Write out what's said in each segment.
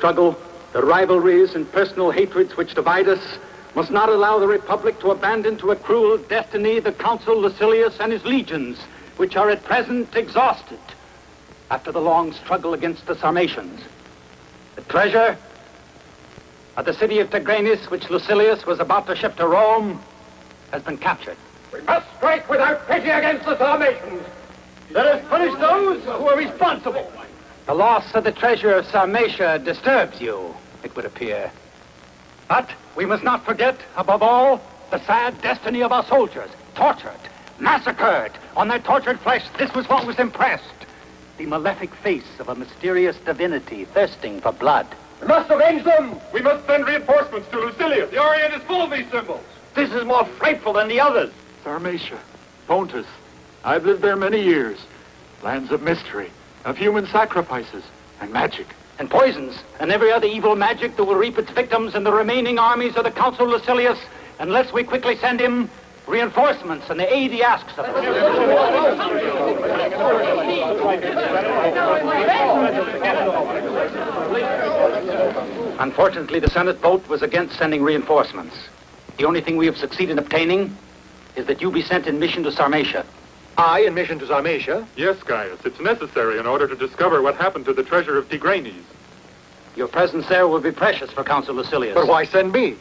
struggle, the rivalries and personal hatreds which divide us, must not allow the Republic to abandon to a cruel destiny the Consul Lucilius and his legions, which are at present exhausted after the long struggle against the Sarmatians. The treasure of the city of Tigranes, which Lucilius was about to ship to Rome, has been captured. We must strike without pity against the Sarmatians. Let us punish those who are responsible. The loss of the treasure of Sarmatia disturbs you, it would appear. But we must not forget, above all, the sad destiny of our soldiers, tortured, massacred. On their tortured flesh, this was what was impressed. The malefic face of a mysterious divinity thirsting for blood. We must avenge them. We must send reinforcements to Lucilia. The Orient is full of these symbols. This is more frightful than the others. Sarmatia, Pontus. I've lived there many years. Lands of mystery, of human sacrifices, and magic. And poisons, and every other evil magic that will reap its victims in the remaining armies of the Consul Lucilius, unless we quickly send him reinforcements and the aid he asks of us. Unfortunately, the Senate vote was against sending reinforcements. The only thing we have succeeded in obtaining is that you be sent in mission to Sarmatia. I in mission to Sarmatia? Yes, Gaius. It's necessary in order to discover what happened to the treasure of Tigranes. Your presence there will be precious for Consul Lucilius. But why send me?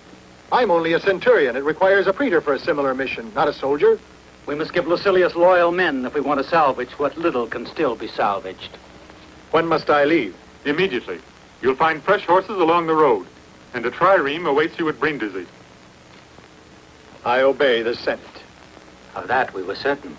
I'm only a centurion. It requires a praetor for a similar mission, not a soldier. We must give Lucilius loyal men if we want to salvage what little can still be salvaged. When must I leave? Immediately. You'll find fresh horses along the road, and a trireme awaits you at Brindisi. I obey the Senate. Of that we were certain.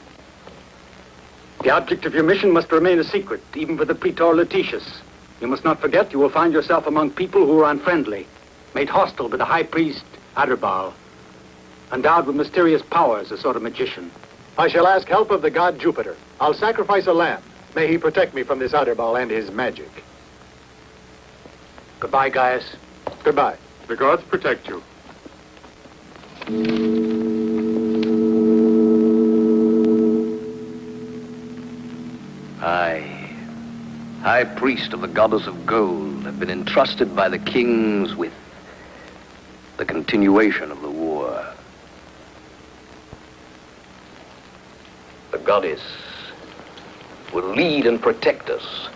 The object of your mission must remain a secret, even for the Praetor Lutetius. You must not forget you will find yourself among people who are unfriendly, made hostile by the high priest Adherbal, endowed with mysterious powers, a sort of magician. I shall ask help of the god Jupiter. I'll sacrifice a lamb. May he protect me from this Adherbal and his magic. Goodbye, Gaius. Goodbye. The gods protect you. High Priest of the Goddess of Gold, have been entrusted by the kings with the continuation of the war. The goddess will lead and protect us,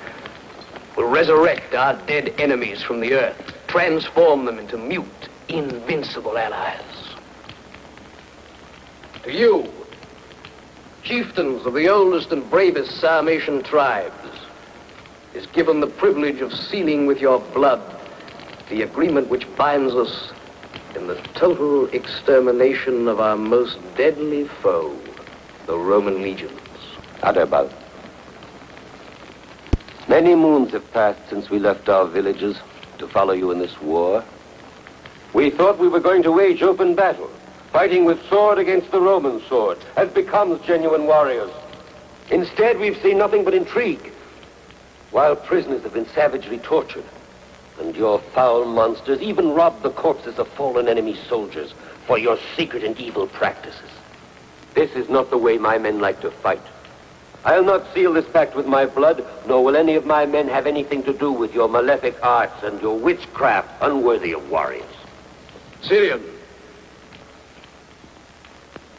will resurrect our dead enemies from the earth, transform them into mute, invincible allies. To you, chieftains of the oldest and bravest Sarmatian tribes, is given the privilege of sealing with your blood the agreement which binds us in the total extermination of our most deadly foe, the Roman legions. Adherbal. Many moons have passed since we left our villages to follow you in this war. We thought we were going to wage open battle, fighting with sword against the Roman sword, as becomes genuine warriors. Instead, we've seen nothing but intrigue, while prisoners have been savagely tortured. And your foul monsters even robbed the corpses of fallen enemy soldiers for your secret and evil practices. This is not the way my men like to fight. I'll not seal this pact with my blood, nor will any of my men have anything to do with your malefic arts and your witchcraft unworthy of warriors. Syrian.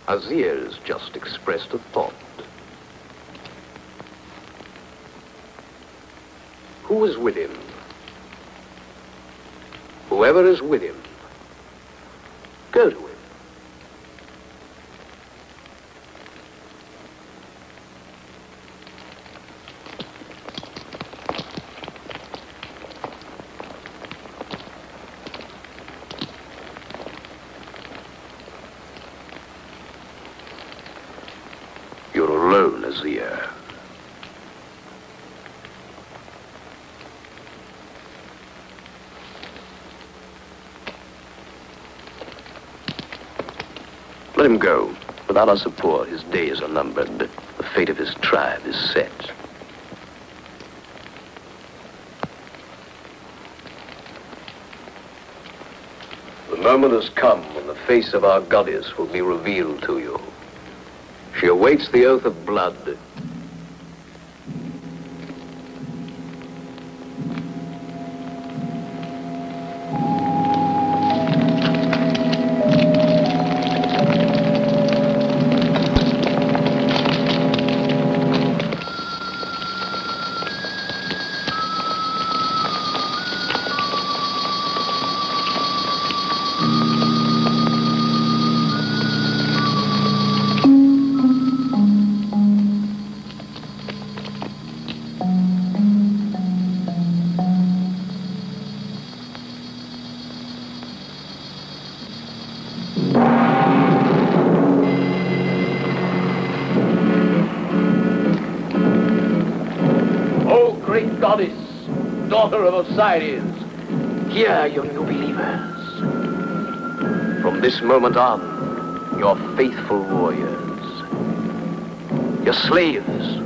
Azir's just expressed a thought. Who is with him? Whoever is with him, go to him. You're alone, Azir. Let him go. Without our support, his days are numbered. The fate of his tribe is set. The moment has come when the face of our goddess will be revealed to you. She awaits the oath of blood. Of Osiris, hear your new believers. From this moment on, your faithful warriors, your slaves,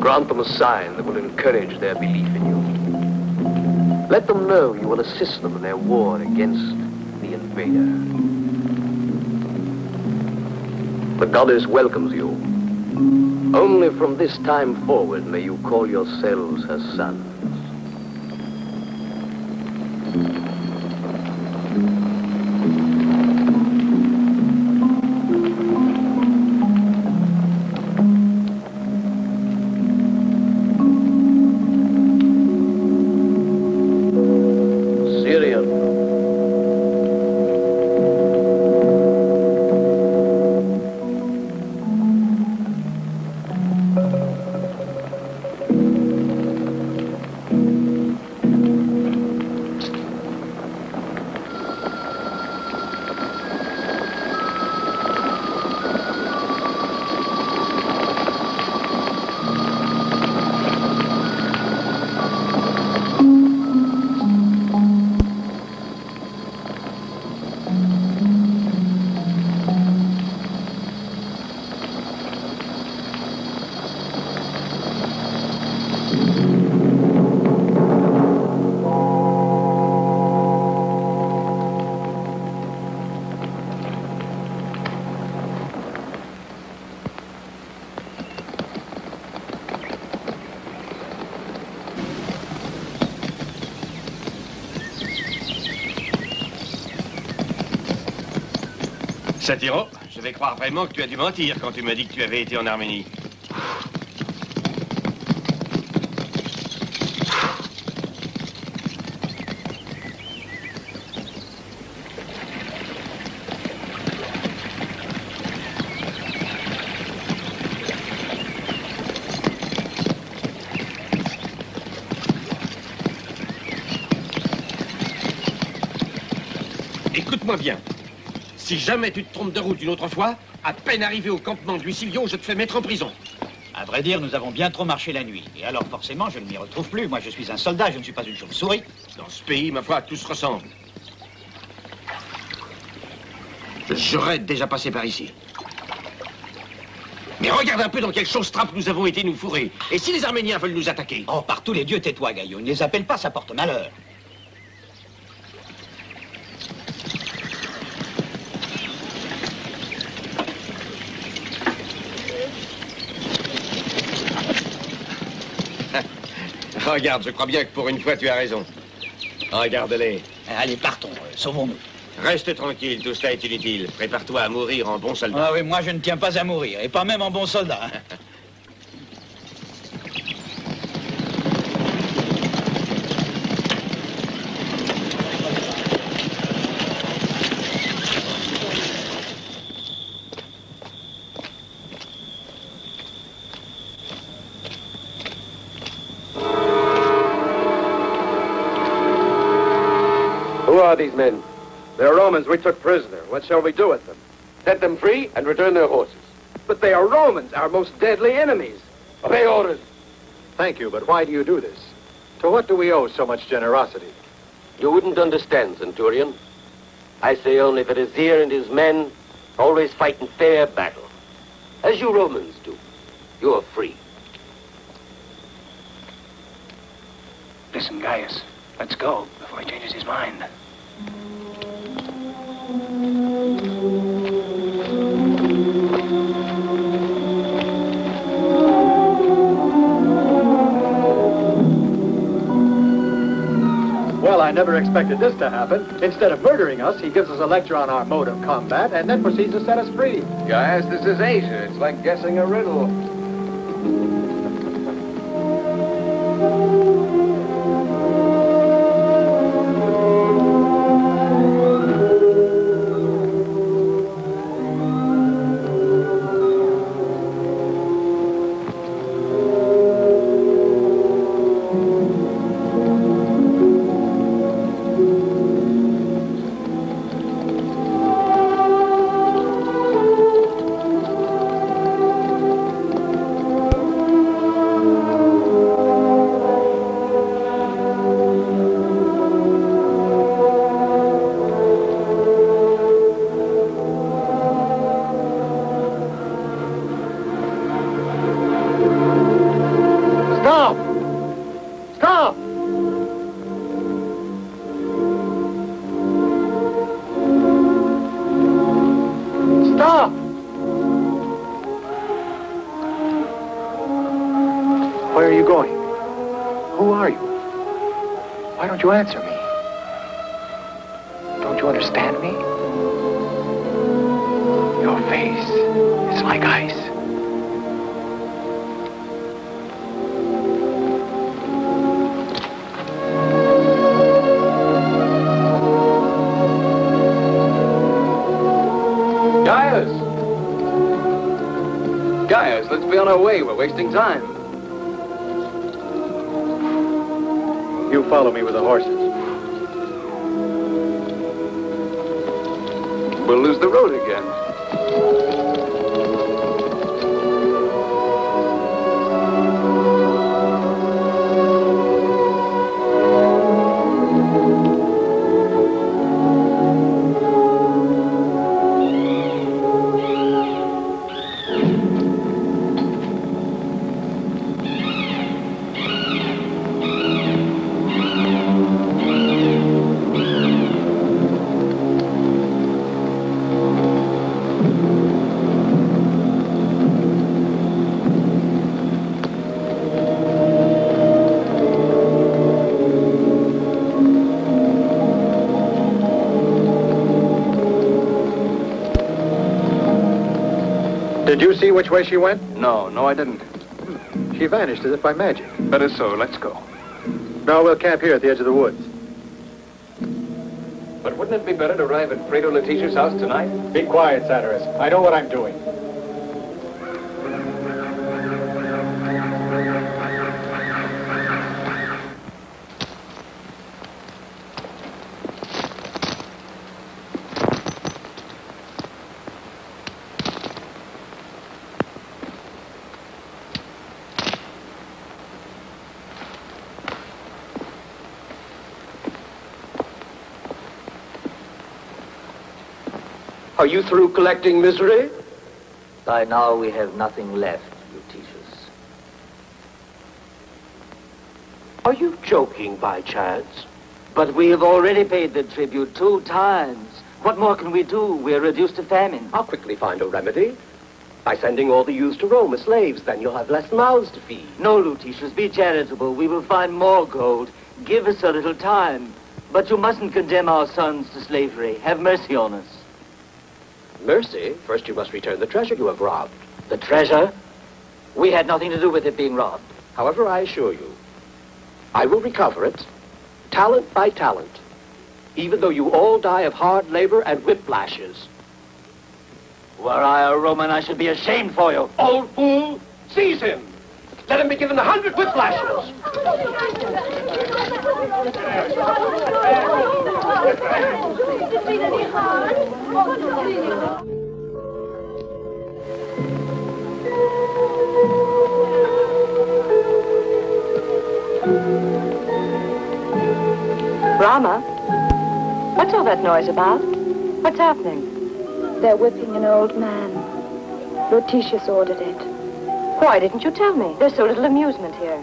grant them a sign that will encourage their belief in you. Let them know you will assist them in their war against the invader. The goddess welcomes you. Only from this time forward may you call yourselves her sons. Satiro, je vais croire vraiment que tu as dû mentir quand tu m'as dit que tu avais été en Arménie. Écoute-moi bien. Si jamais tu te trompes de route une autre fois, à peine arrivé au campement de Lucilio, je te fais mettre en prison. À vrai dire, nous avons bien trop marché la nuit. Et alors, forcément, je ne m'y retrouve plus. Moi, je suis un soldat, je ne suis pas une chauve-souris. Dans ce pays, ma foi, tout se ressemble. J'aurais déjà passé par ici. Mais regarde un peu dans quelle chose trappe nous avons été nous fourrer. Et si les Arméniens veulent nous attaquer? Oh, par tous les dieux, tais-toi, Gaillot. Ne les appelle pas, ça porte malheur. Regarde, je crois bien que pour une fois, tu as raison. Regarde-les. Allez, partons, euh, sauvons-nous. Reste tranquille, tout cela est inutile. Prépare-toi à mourir en bon soldat. Ah oui, moi, je ne tiens pas à mourir, et pas même en bon soldat. Romans we took prisoner. What shall we do with them? Set them free and return their horses. But they are Romans, our most deadly enemies. Obey orders. Thank you, but why do you do this? To what do we owe so much generosity? You wouldn't understand, Centurion. I say only that Azir and his men always fight in fair battle. As you Romans do. You are free. Listen, Gaius, let's go before he changes his mind. Well, I never expected this to happen. Instead of murdering us, he gives us a lecture on our mode of combat and then proceeds to set us free. Gaius, this is Asia. It's like guessing a riddle. You answer me? Don't you understand me? Your face is like ice. Gaius! Gaius, let's be on our way. We're wasting time. You follow me with the horses. We'll lose the road again. Which way she went? No, no, I didn't. She vanished as if by magic. Better so. Let's go. No, we'll camp here at the edge of the woods. But wouldn't it be better to arrive at Fredo Lutetius's house tonight? Be quiet, Satyrus. I know what I'm doing. Are you through collecting misery? By now we have nothing left, Lutetius. Are you joking by chance? But we have already paid the tribute two times. What more can we do? We're reduced to famine. I'll quickly find a remedy. By sending all the youths to Rome as slaves, then you'll have less mouths to feed. No, Lutetius, be charitable. We will find more gold. Give us a little time. But you mustn't condemn our sons to slavery. Have mercy on us. Mercy? First you must return the treasure you have robbed. The treasure? We had nothing to do with it being robbed. However, I assure you, I will recover it, talent by talent, even though you all die of hard labor and whiplashes. Were I a Roman, I should be ashamed for you. Old fool, seize him! Let him be given a hundred whiplashes! Rama? What's all that noise about? What's happening? They're whipping an old man. Lutetius ordered it. Why didn't you tell me? There's so little amusement here.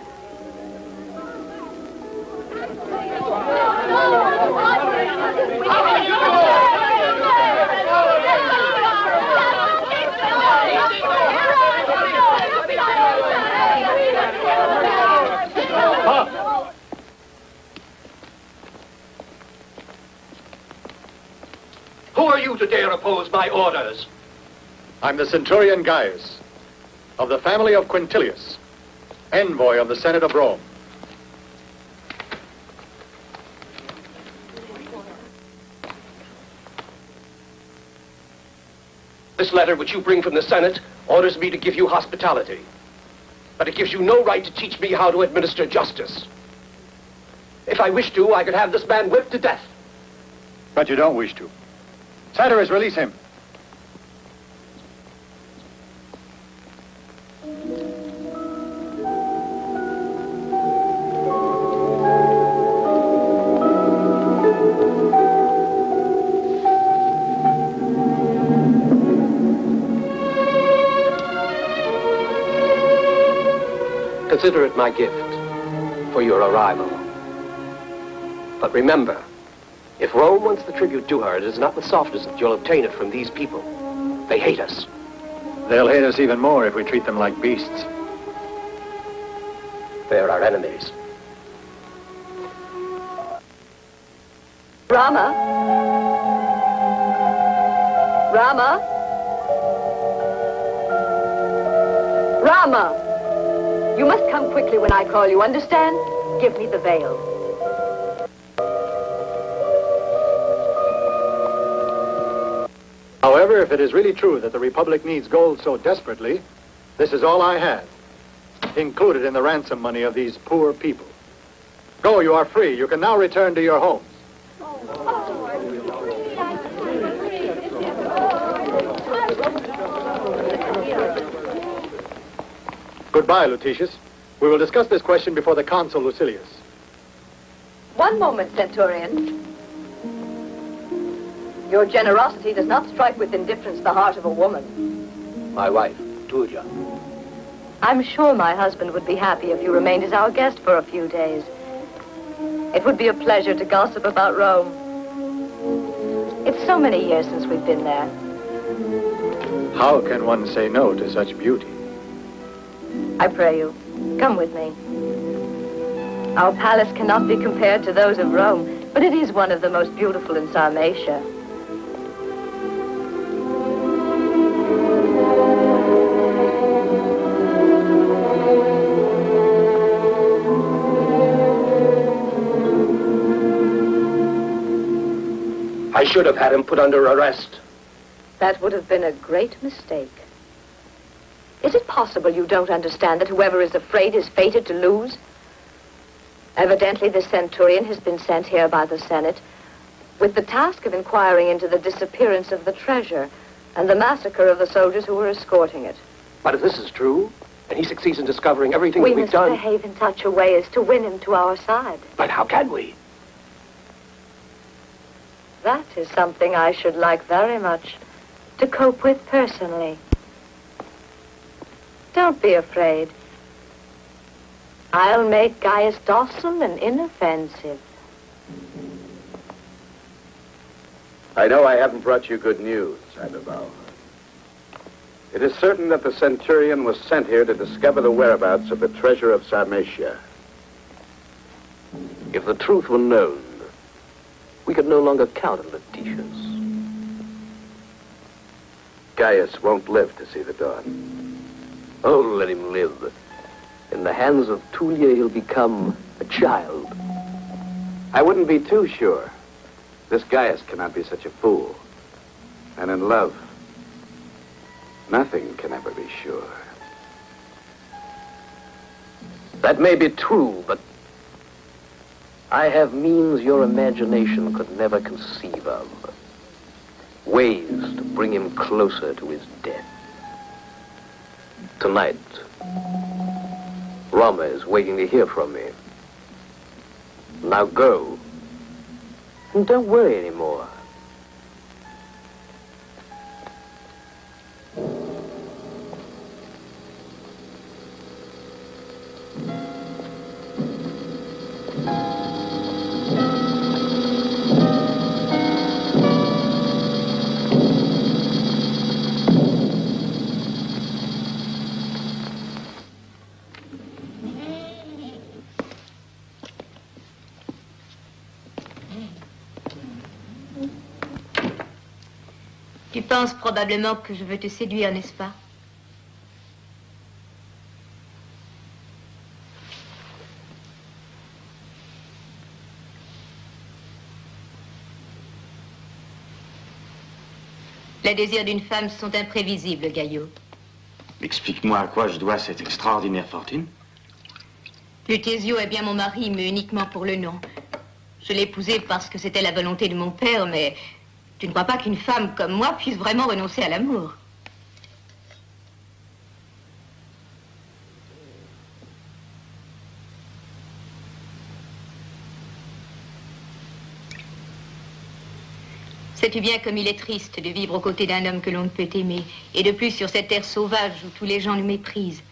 Who are you to dare oppose my orders? I'm the Centurion Gaius, of the family of Quintilius, envoy of the Senate of Rome. This letter which you bring from the Senate orders me to give you hospitality. But it gives you no right to teach me how to administer justice. If I wish to, I could have this man whipped to death. But you don't wish to. Satyrus, release him. Consider it my gift. for your arrival. But remember, if Rome wants the tribute due her, it is not with softness that you'll obtain it from these people. They hate us. They'll hate us even more if we treat them like beasts. They're our enemies. Rama? Rama? Rama! You must come quickly when I call you, understand? Give me the veil. However, if it is really true that the Republic needs gold so desperately, this is all I have, included in the ransom money of these poor people. Go, you are free. You can now return to your homes. Goodbye, Lutetius. We will discuss this question before the consul Lucilius. One moment, Centurion. Your generosity does not strike with indifference the heart of a woman. My wife, Tulia. I'm sure my husband would be happy if you remained as our guest for a few days. It would be a pleasure to gossip about Rome. It's so many years since we've been there. How can one say no to such beauty? I pray you, come with me. Our palace cannot be compared to those of Rome, but it is one of the most beautiful in Sarmatia. I should have had him put under arrest. That would have been a great mistake. Is it possible you don't understand that whoever is afraid is fated to lose? Evidently, this centurion has been sent here by the Senate with the task of inquiring into the disappearance of the treasure and the massacre of the soldiers who were escorting it. But if this is true, and he succeeds in discovering everything we that we've must behave in such a way as to win him to our side. But how can we? That is something I should like very much to cope with personally. Don't be afraid. I'll make Gaius docile and inoffensive. I know I haven't brought you good news, Adherbal. It is certain that the Centurion was sent here to discover the whereabouts of the treasure of Sarmatia. If the truth were known, we could no longer count on Lutetius. Gaius won't live to see the dawn. Oh, let him live. In the hands of Tulia, he'll become a child. I wouldn't be too sure. This Gaius cannot be such a fool. And in love, nothing can ever be sure. That may be true, but I have means your imagination could never conceive of. Ways to bring him closer to his death. Tonight, Rama is waiting to hear from me. Now go. And don't worry anymore. Penses probablement que je veux te séduire, n'est-ce pas? Les désirs d'une femme sont imprévisibles, Gaillot. Explique-moi à quoi je dois cette extraordinaire fortune. Lutésio est bien mon mari, mais uniquement pour le nom. Je l'ai épousé parce que c'était la volonté de mon père, mais tu ne crois pas qu'une femme comme moi puisse vraiment renoncer à l'amour Sais-tu bien comme il est triste de vivre aux côtés d'un homme que l'on ne peut aimer, et de plus sur cette terre sauvage où tous les gens nous méprisent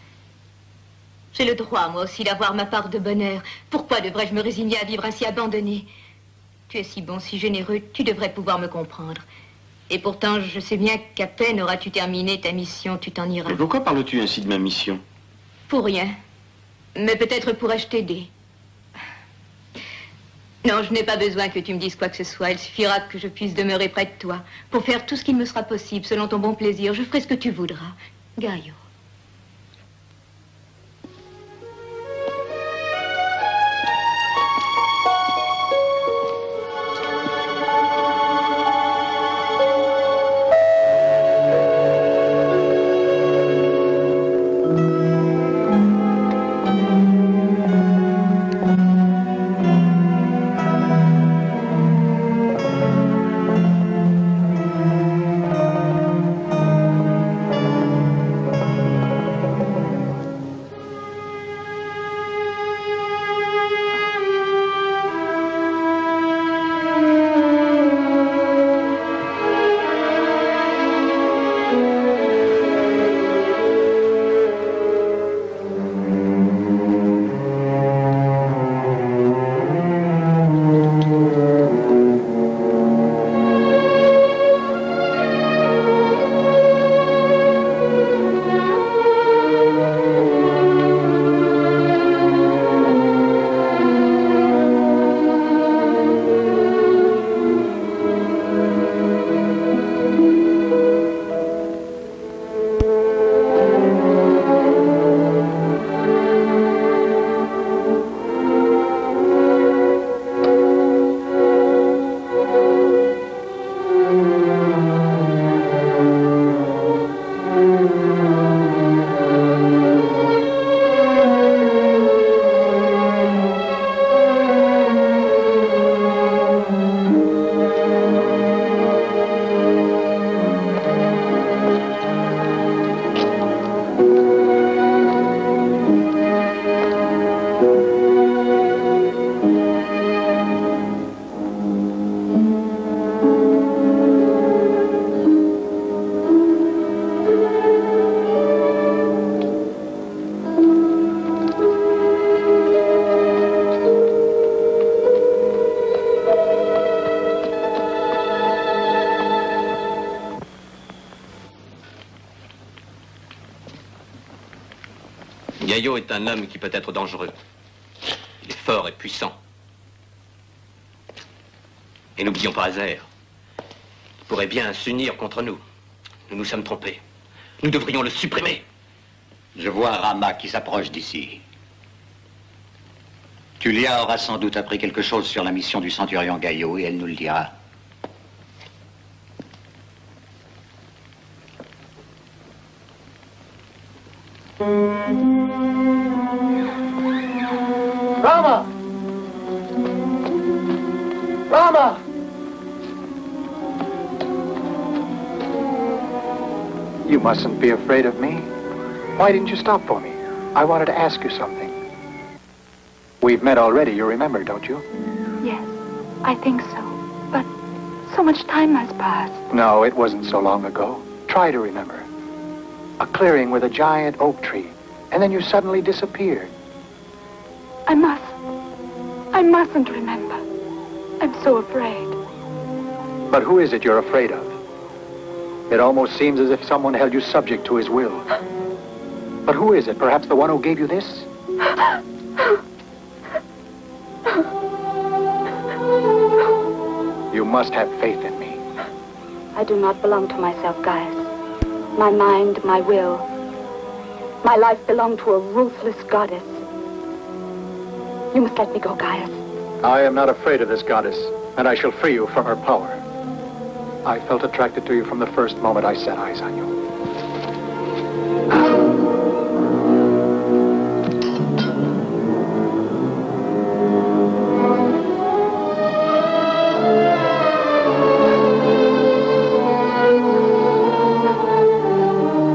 J'ai le droit, moi aussi, d'avoir ma part de bonheur. Pourquoi devrais-je me résigner à vivre ainsi abandonné Tu es si bon, si généreux, tu devrais pouvoir me comprendre. Et pourtant, je sais bien qu'à peine auras-tu terminé ta mission, tu t'en iras. Mais pourquoi parles-tu ainsi de ma mission? Pour rien. Mais peut-être pourrais-je t'aider. Non, je n'ai pas besoin que tu me dises quoi que ce soit. Il suffira que je puisse demeurer près de toi. Pour faire tout ce qu'il me sera possible, selon ton bon plaisir, je ferai ce que tu voudras. Gaillot. Est un homme qui peut être dangereux. Il est fort et puissant. Et n'oublions pas Azer. Il pourrait bien s'unir contre nous. Nous nous sommes trompés. Nous devrions le supprimer. Je vois Rama qui s'approche d'ici. Tulia aura sans doute appris quelque chose sur la mission du centurion Gaillot et elle nous le dira. Mustn't be afraid of me. Why didn't you stop for me? I wanted to ask you something. We've met already, you remember, don't you? Yes, I think so. But so much time has passed. No, it wasn't so long ago. Try to remember. A clearing with a giant oak tree, and then you suddenly disappeared. I must. I mustn't remember. I'm so afraid. But who is it you're afraid of? It almost seems as if someone held you subject to his will. But who is it? Perhaps the one who gave you this? You must have faith in me. I do not belong to myself, Gaius. My mind, my will, my life belong to a ruthless goddess. You must let me go, Gaius. I am not afraid of this goddess, and I shall free you from her power. I felt attracted to you from the first moment I set eyes on you.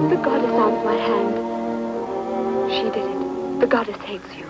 The goddess owns my hand. She did it. The goddess hates you.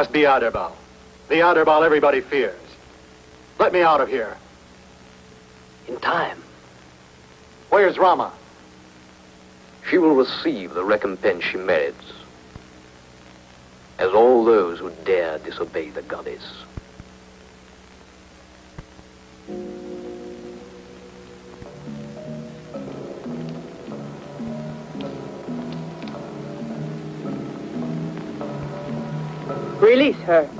Must be Aderbal. The Aderbal everybody fears. Let me out of here. In time. Where's Rama? She will receive the recompense she merits. As all those who dare disobey the goddess. Release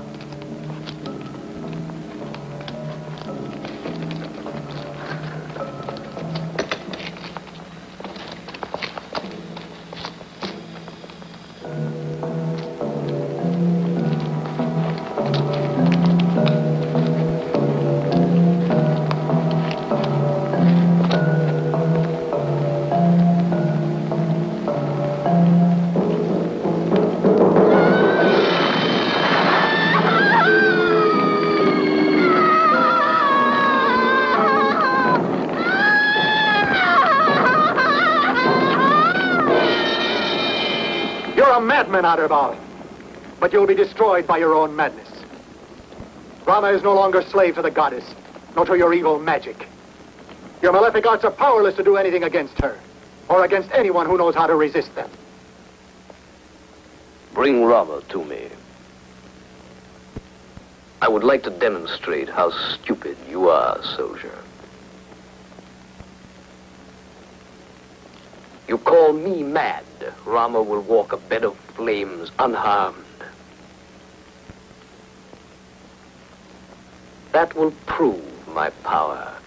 But you'll be destroyed by your own madness. Rama is no longer slave to the goddess, nor to your evil magic. Your malefic arts are powerless to do anything against her, or against anyone who knows how to resist them. Bring Rama to me. I would like to demonstrate how stupid you are, soldier. You call me mad. Rama will walk a bed of flames unharmed. That will prove my power.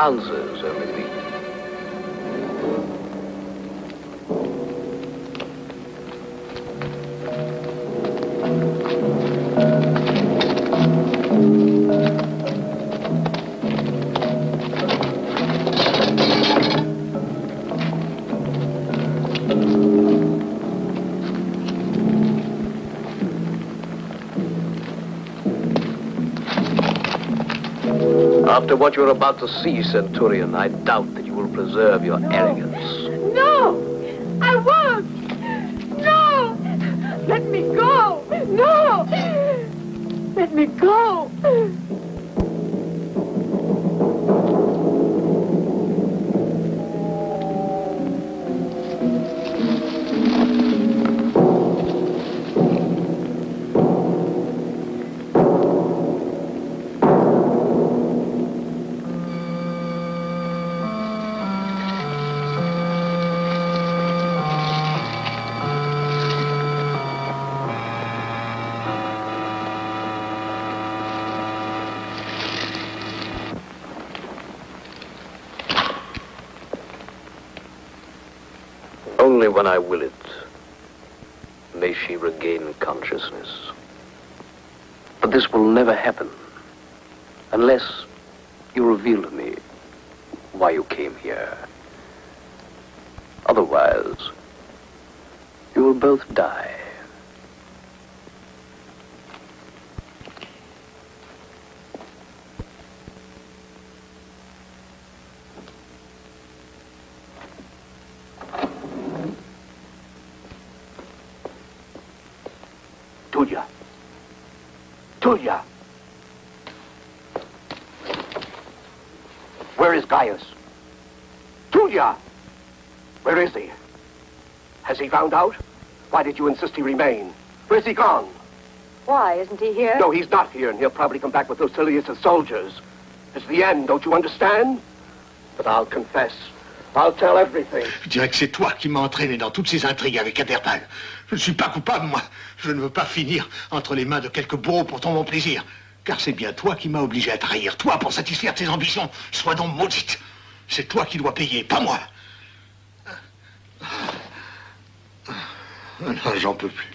Answers After what you're about to see, Centurion, I doubt that you will preserve your arrogance. When I will it may she regain consciousness. But this will never happen unless you reveal to me why you came here. Otherwise, you will both die. Tullia. Tullia. Where is Gaius? Tullia! Where is he? Has he found out? Why did you insist he remain? Where's he gone? Why, isn't he here? No, he's not here, and he'll probably come back with Lucilius' soldiers. It's the end, don't you understand? But I'll confess. I'll tell everything. Je dirais que c'est toi qui m'as entraîné dans toutes ces intrigues avec Interpal. Je ne suis pas coupable, moi. Je ne veux pas finir entre les mains de quelques bourreaux pour ton bon plaisir. Car c'est bien toi qui m'as obligé à trahir. Toi pour satisfaire tes ambitions. Sois donc maudite. C'est toi qui dois payer, pas moi. Ah non, j'en peux plus.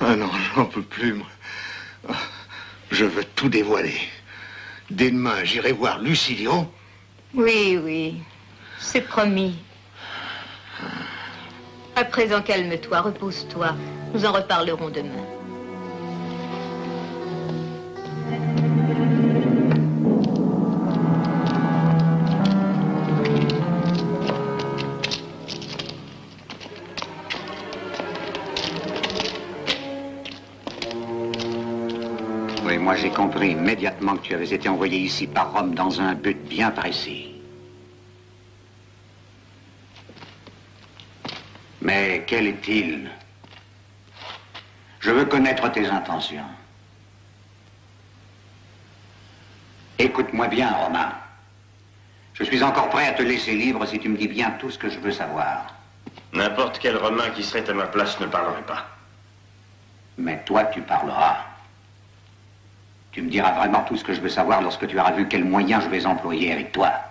Ah non, j'en peux plus, moi. Je veux tout dévoiler. Dès demain, j'irai voir Lucilio. Oui, oui. C'est promis. À présent, calme-toi, repose-toi. Nous en reparlerons demain. Oui, moi j'ai compris immédiatement que tu avais été envoyé ici par Rome dans un but bien précis. Mais quel est-il? Je veux connaître tes intentions. Écoute-moi bien, Romain. Je suis encore prêt à te laisser libre si tu me dis bien tout ce que je veux savoir. N'importe quel Romain qui serait à ma place ne parlerait pas. Mais toi, tu parleras. Tu me diras vraiment tout ce que je veux savoir lorsque tu auras vu quels moyens je vais employer avec toi.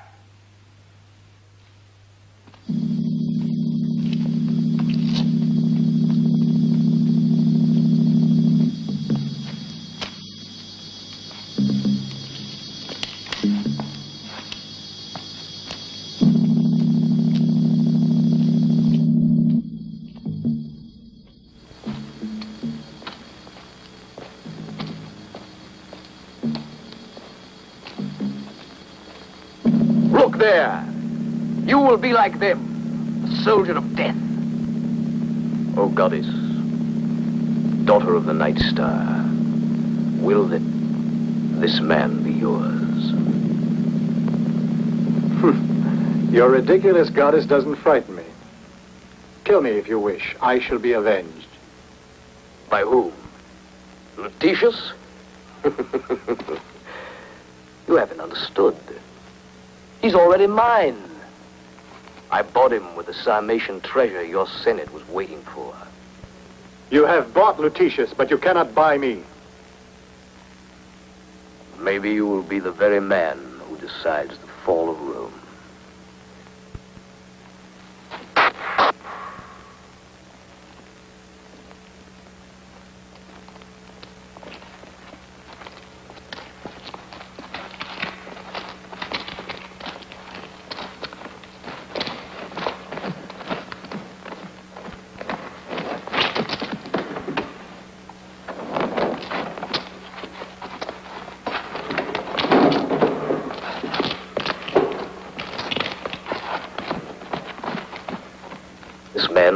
Be like them, a soldier of death. O goddess, daughter of the night star, will that this man be yours? Hmm. Your ridiculous goddess doesn't frighten me. Kill me if you wish. I shall be avenged. By whom? Lutetius? you haven't understood. He's already mine. I bought him with the Sarmatian treasure your Senate was waiting for. You have bought Lutetius, but you cannot buy me. Maybe you will be the very man who decides the fall of Rome.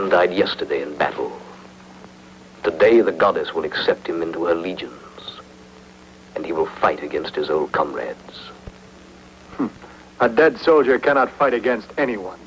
Died yesterday in battle. Today the goddess will accept him into her legions, and he will fight against his old comrades. Hmm. A dead soldier cannot fight against anyone.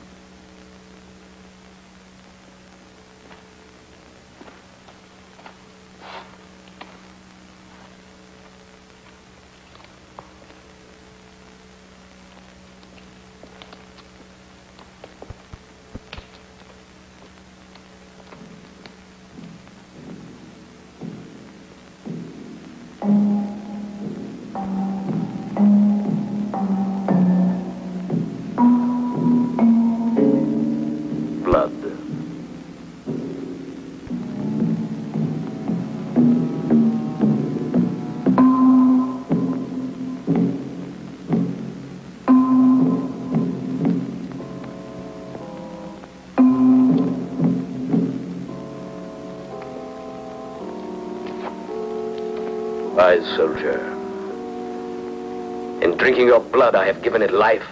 Drinking your blood, I have given it life.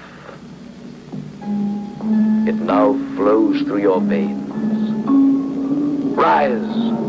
It now flows through your veins. Rise!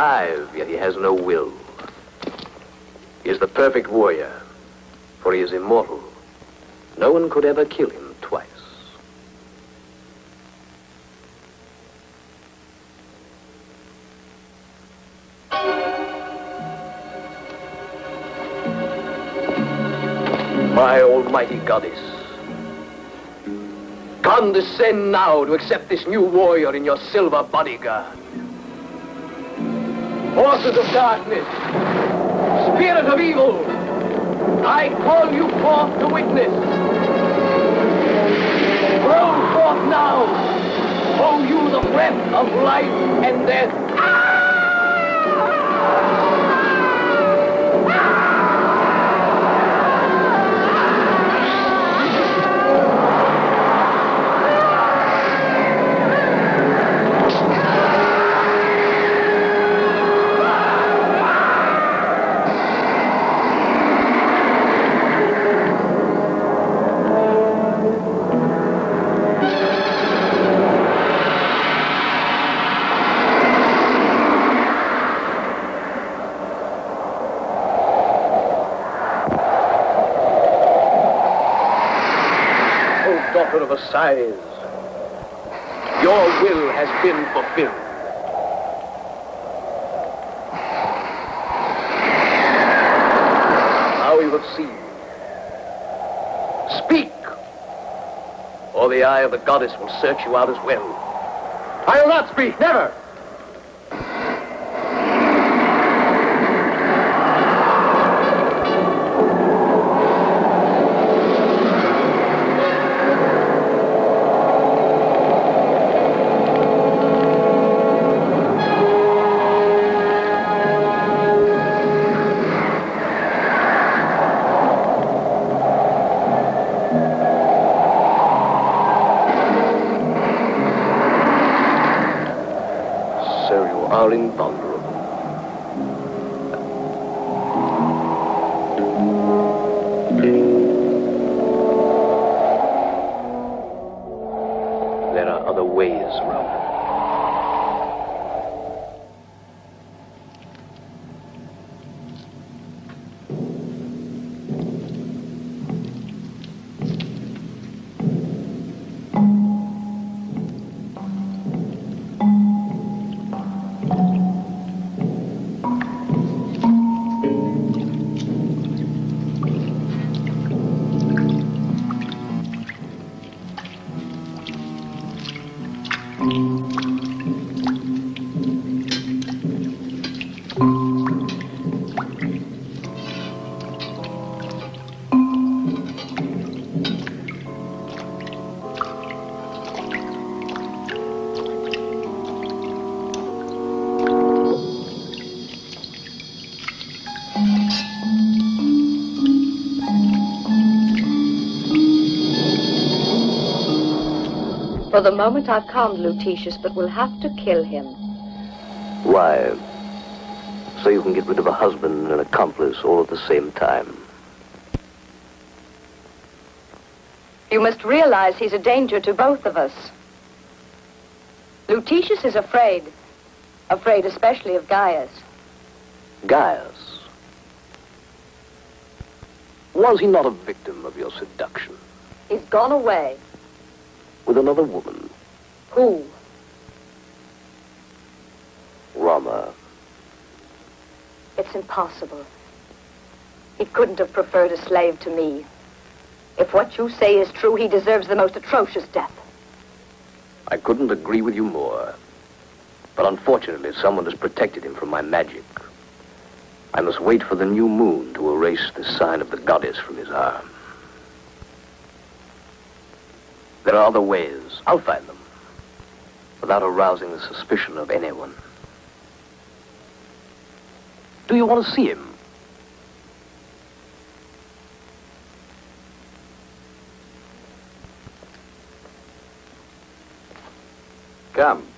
Alive, yet he has no will. He is the perfect warrior, for he is immortal. No one could ever kill him twice. My almighty goddess, condescend now to accept this new warrior in your silver bodyguard. Forces of darkness, spirit of evil, I call you forth to witness. Roll forth now, O you the breath of life and death. O Osiris, your will has been fulfilled. Now you have seen. Speak, or the eye of the goddess will search you out as well. I will not speak, never. For the moment, I've calmed Lutetius, but we'll have to kill him. Why? So you can get rid of a husband and an accomplice all at the same time. You must realize he's a danger to both of us. Lutetius is afraid. Afraid especially of Gaius. Gaius. Was he not a victim of your seduction? He's gone away. With another woman, Who? Rama. It's impossible. He couldn't have preferred a slave to me. If what you say is true, he deserves the most atrocious death. I couldn't agree with you more. But unfortunately, someone has protected him from my magic. I must wait for the new moon to erase the sign of the goddess from his arm. There are other ways. I'll find them. Without arousing the suspicion of anyone. Do you want to see him? Come.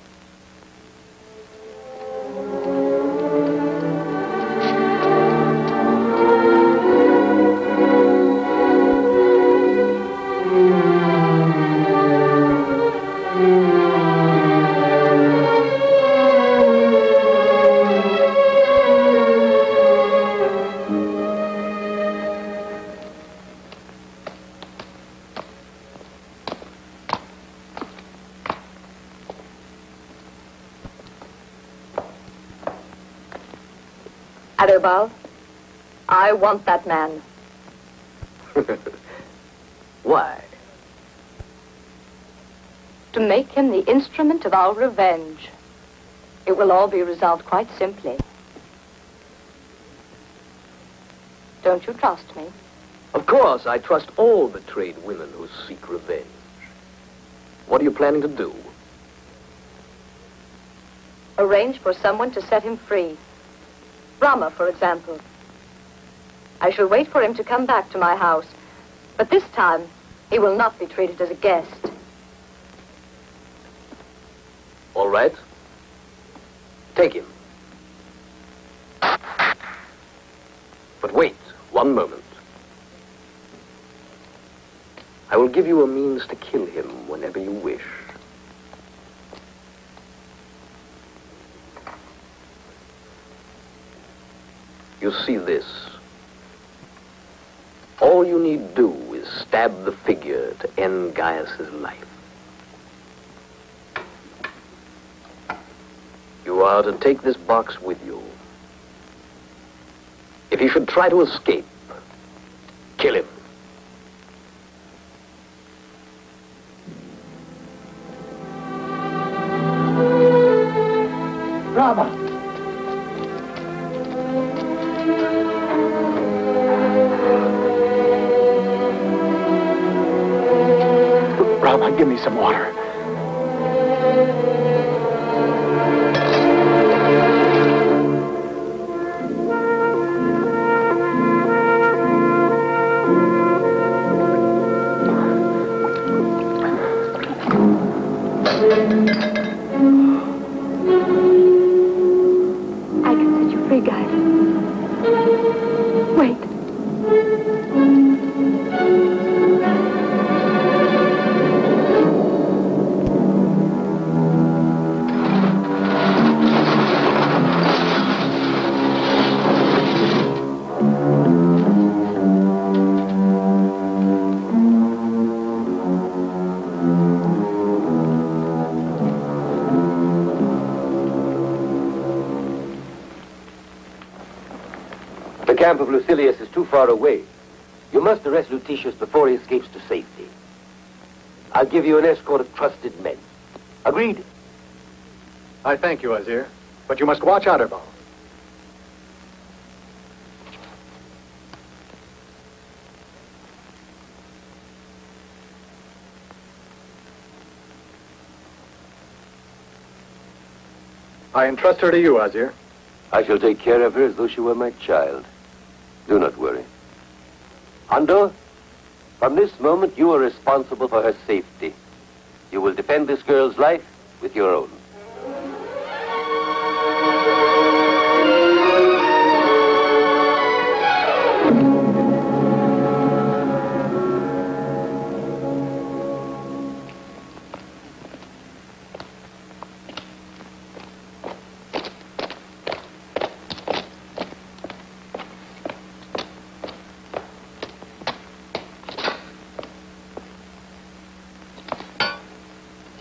Aderbal, I want that man. Why? To make him the instrument of our revenge. It will all be resolved quite simply. Don't you trust me? Of course, I trust all betrayed women who seek revenge. What are you planning to do? Arrange for someone to set him free. Rama, for example. I shall wait for him to come back to my house. But this time, he will not be treated as a guest. All right. Take him. But wait one moment. I will give you a means to kill him whenever you wish. You see this. All you need do is stab the figure to end Gaius's life. You are to take this box with you. If he should try to escape, kill him. Far away. You must arrest Lutetius before he escapes to safety. I'll give you an escort of trusted men. Agreed? I thank you, Azir, but you must watch Aderbal. I entrust her to you, Azir. I shall take care of her as though she were my child. Do not worry. Andor, from this moment you are responsible for her safety. You will defend this girl's life with your own.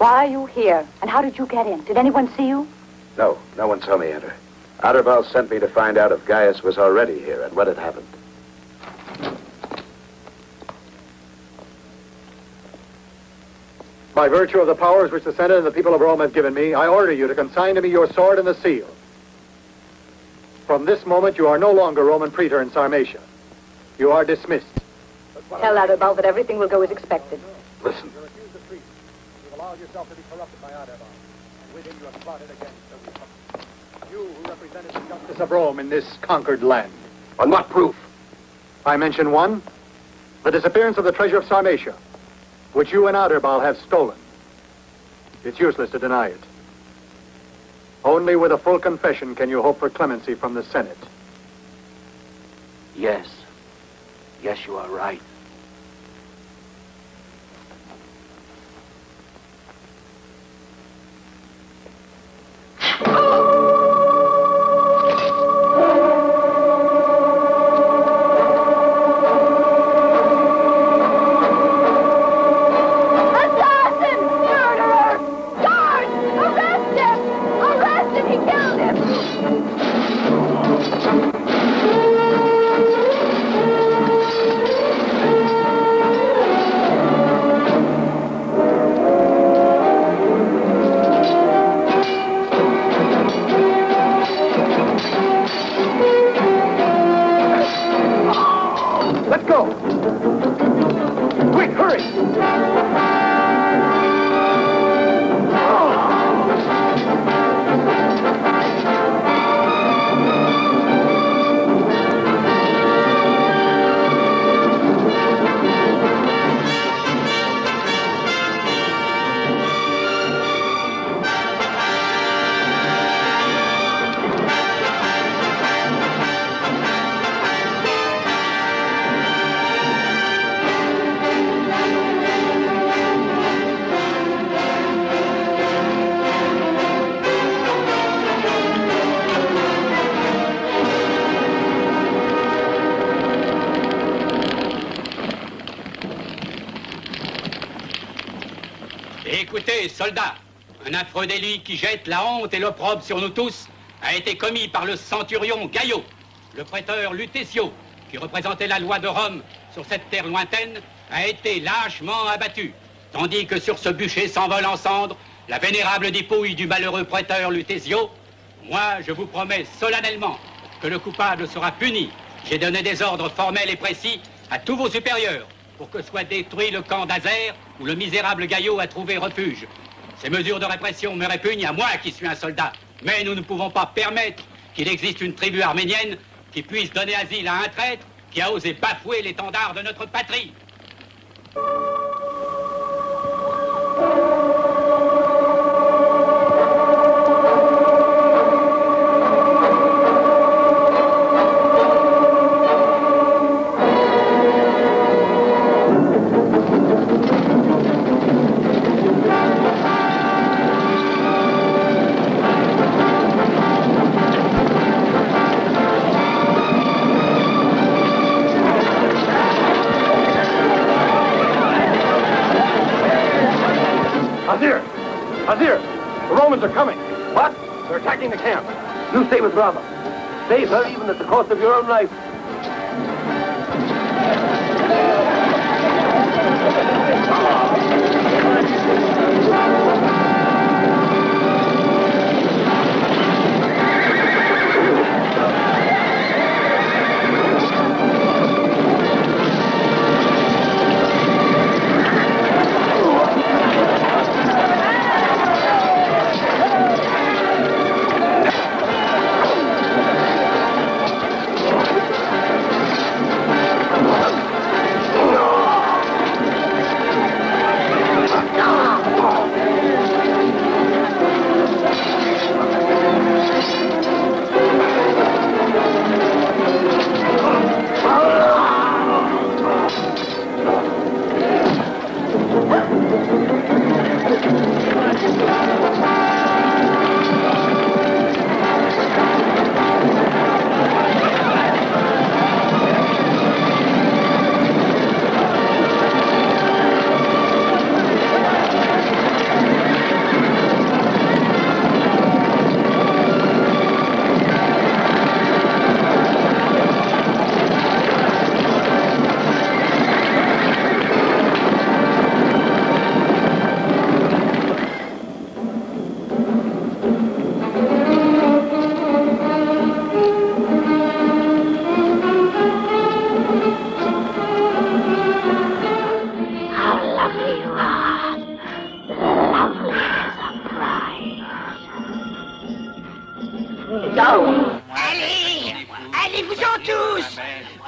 Why are you here? And how did you get in? Did anyone see you? No, no one saw me enter. Aderbal sent me to find out if Gaius was already here and what had happened. By virtue of the powers which the Senate and the people of Rome have given me, I order you to consign to me your sword and the seal. From this moment, you are no longer Roman praetor in Sarmatia. You are dismissed. Tell Aderbal that everything will go as expected. Listen. Allowed yourself to be corrupted by Aderbal. And with him you have plotted against the Republic. You who represented the justice of Rome in this conquered land. On what proof? I mention one, the disappearance of the treasure of Sarmatia, which you and Aderbal have stolen. It's useless to deny it. Only with a full confession can you hope for clemency from the Senate. Yes. Yes, you are right. Jette la honte et l'opprobre sur nous tous a été commis par le centurion Gaillot, le prêteur Lutétio, qui représentait la loi de Rome sur cette terre lointaine, a été lâchement abattu, tandis que sur ce bûcher s'envole en cendres la vénérable dépouille du malheureux prêteur Lutétio. Moi, je vous promets solennellement que le coupable sera puni. J'ai donné des ordres formels et précis à tous vos supérieurs pour que soit détruit le camp d'Azer où le misérable Gaillot a trouvé refuge. Ces mesures de répression me répugnent à moi qui suis un soldat. Mais nous ne pouvons pas permettre qu'il existe une tribu arménienne qui puisse donner asile à un traître qui a osé bafouer l'étendard de notre patrie. Even at the cost of your own life.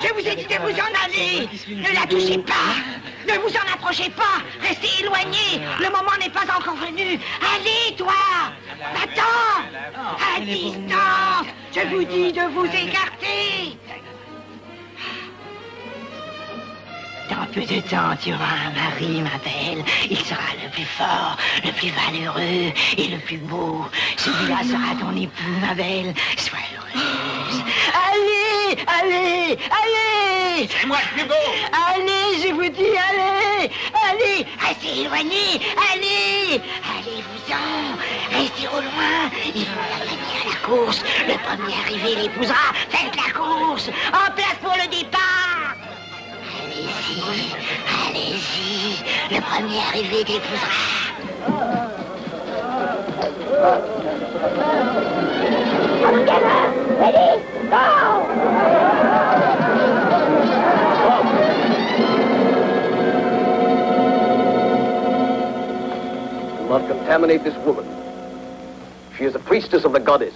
Je vous ai dit de vous en aller. Ne la touchez pas. Ne vous en approchez pas. Restez éloignés. Le moment n'est pas encore venu. Allez, toi. Attends À distance. Je vous dis de vous écarter. Dans peu de temps, tu auras un mari, ma belle. Il sera le plus fort, le plus valeureux et le plus beau. Celui-là sera ton époux, ma belle. Sois heureuse. Allez, allez, allez C'est moi le plus beau. Allez, je vous dis, allez. Allez Restez éloignés. Allez Allez-vous-en. Restez au loin. Il faut la gagner à la course. Le premier arrivé l'épousera. Faites la course. En place pour le départ. Allez-y, allez-y. Le premier arrivé Come get her! Ready? Go! not contaminate this woman. She is a priestess of the goddess.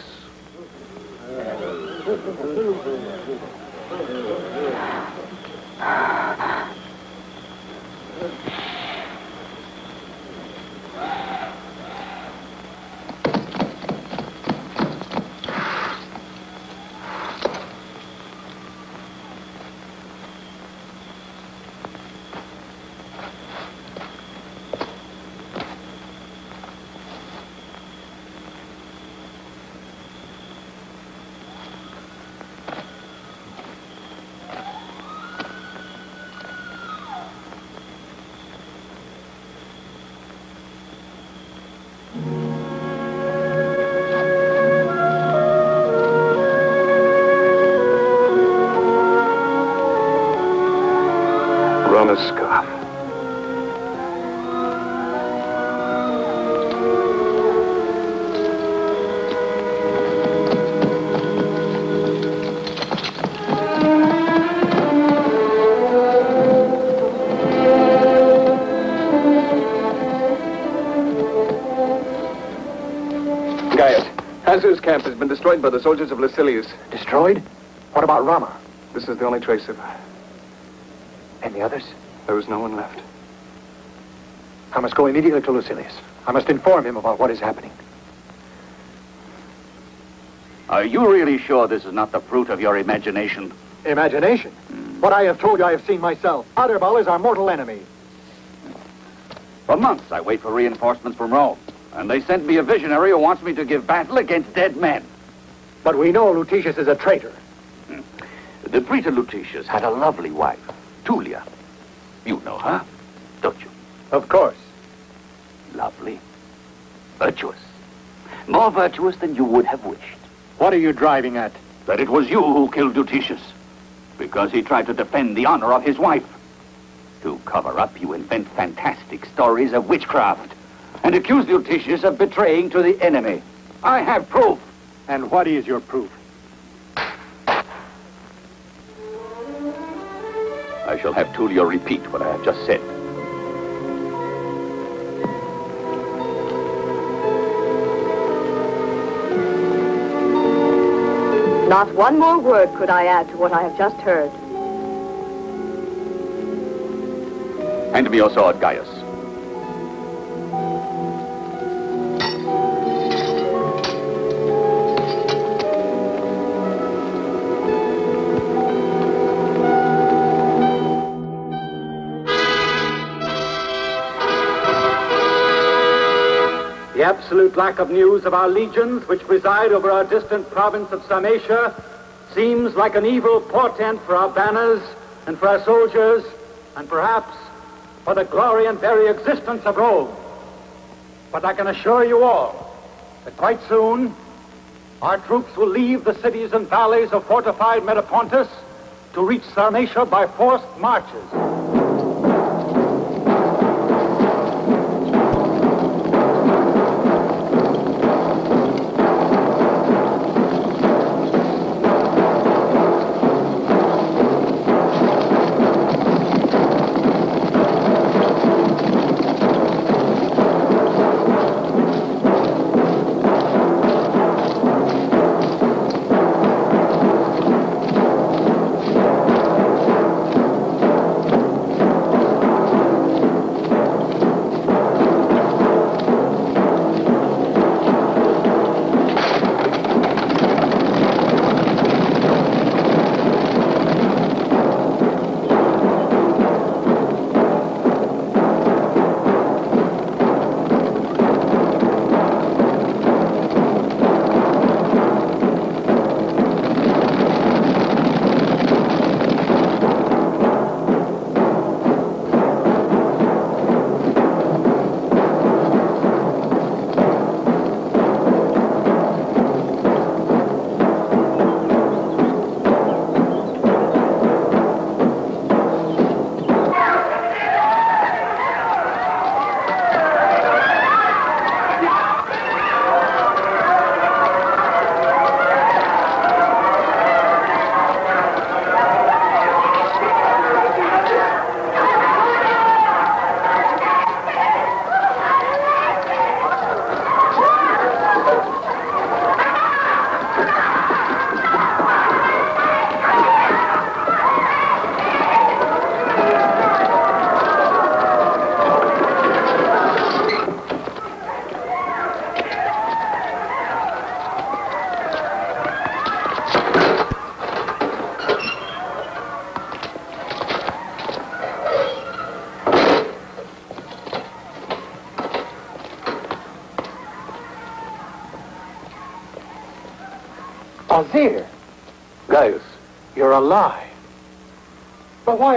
Been destroyed by the soldiers of Lucilius. Destroyed? What about Rama? This is the only trace of her. And the others? There was no one left. I must go immediately to Lucilius. I must inform him about what is happening. Are you really sure this is not the fruit of your imagination? Imagination? Hmm. What I have told you I have seen myself. Aderbal is our mortal enemy. For months I wait for reinforcements from Rome. And they sent me a visionary who wants me to give battle against dead men. But we know Lutetius is a traitor. Hmm. The Praetor Lutetius had a lovely wife, Tullia. You know her, don't you? Of course. Lovely. Virtuous. More virtuous than you would have wished. What are you driving at? That it was you who killed Lutetius. Because he tried to defend the honor of his wife. To cover up, you invent fantastic stories of witchcraft. And accuse Lutetius of betraying to the enemy. I have proof. And what is your proof? I shall have Tullia repeat what I have just said. Not one more word could I add to what I have just heard. Hand me your sword, Gaius. Absolute lack of news of our legions, which preside over our distant province of Sarmatia, seems like an evil portent for our banners and for our soldiers, and perhaps for the glory and very existence of Rome. But I can assure you all that quite soon our troops will leave the cities and valleys of fortified Metapontus to reach Sarmatia by forced marches.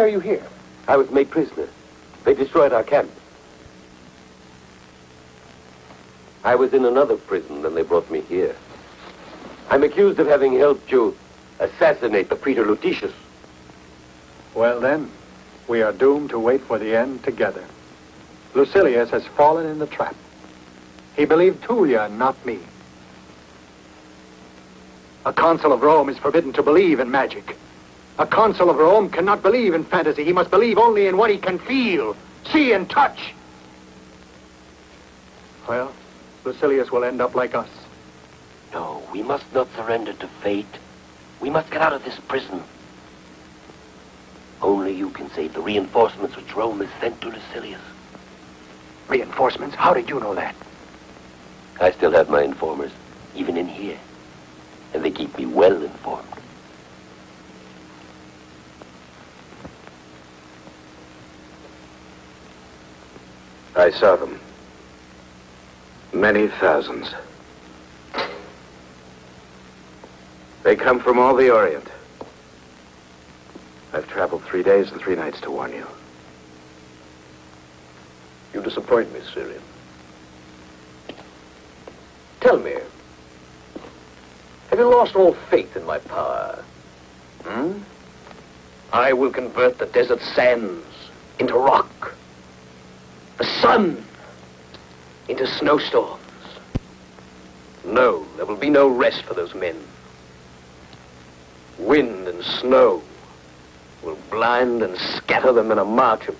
Why are you here? I was made prisoner. They destroyed our camp. I was in another prison, then they brought me here. I'm accused of having helped you assassinate the Praetor Lutetius. Well, then, we are doomed to wait for the end together. Lucilius has fallen in the trap. He believed Tullia, not me. A consul of Rome is forbidden to believe in magic. A consul of Rome cannot believe in fantasy. He must believe only in what he can feel, see, and touch. Well, Lucilius will end up like us. No, we must not surrender to fate. We must get out of this prison. Only you can save the reinforcements which Rome has sent to Lucilius. Reinforcements? How did you know that? I still have my informers, even in here. And they keep me well I saw them. Many thousands. They come from all the Orient. I've traveled three days and three nights to warn you. You disappoint me, Syrian. Tell me, have you lost all faith in my power? Hmm? I will convert the desert sands into rock, sun into snowstorms. No, there will be no rest for those men. Wind and snow will blind and scatter them in a march of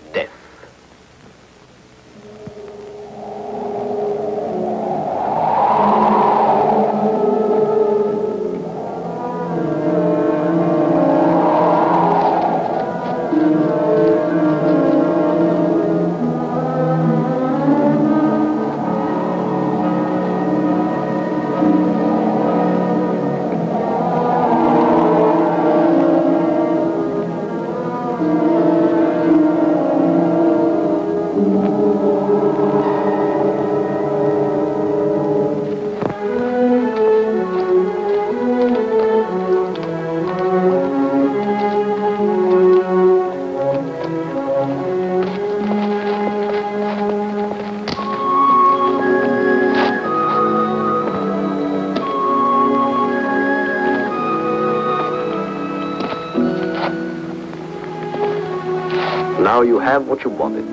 what you wanted.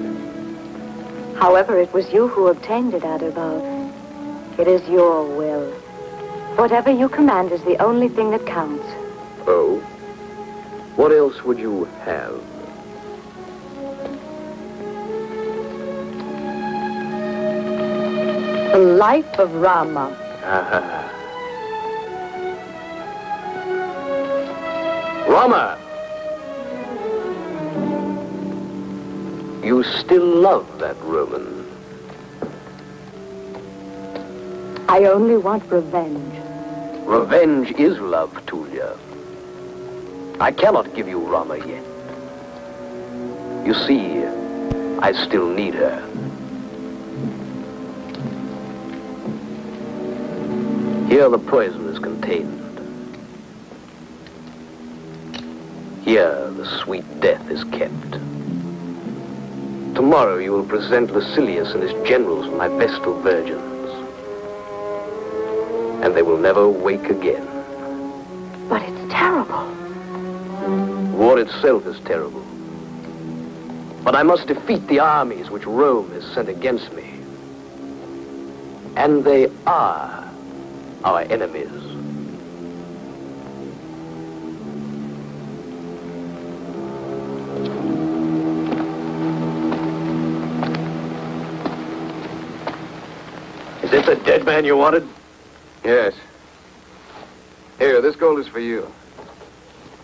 However, it was you who obtained it, Aderbal. It is your will. Whatever you command is the only thing that counts. Oh? What else would you have? The life of Rama. Ah. Rama! Love that Roman. I only want revenge. Revenge is love, Tullia. I cannot give you Rama yet. You see, I still need her. Here the poison is contained. Here the sweet death is kept. Tomorrow you will present Lucilius and his generals my Vestal virgins. And they will never wake again. But it's terrible. War itself is terrible. But I must defeat the armies which Rome has sent against me. And they are our enemies. Dead man you wanted? Yes. Here, this gold is for you.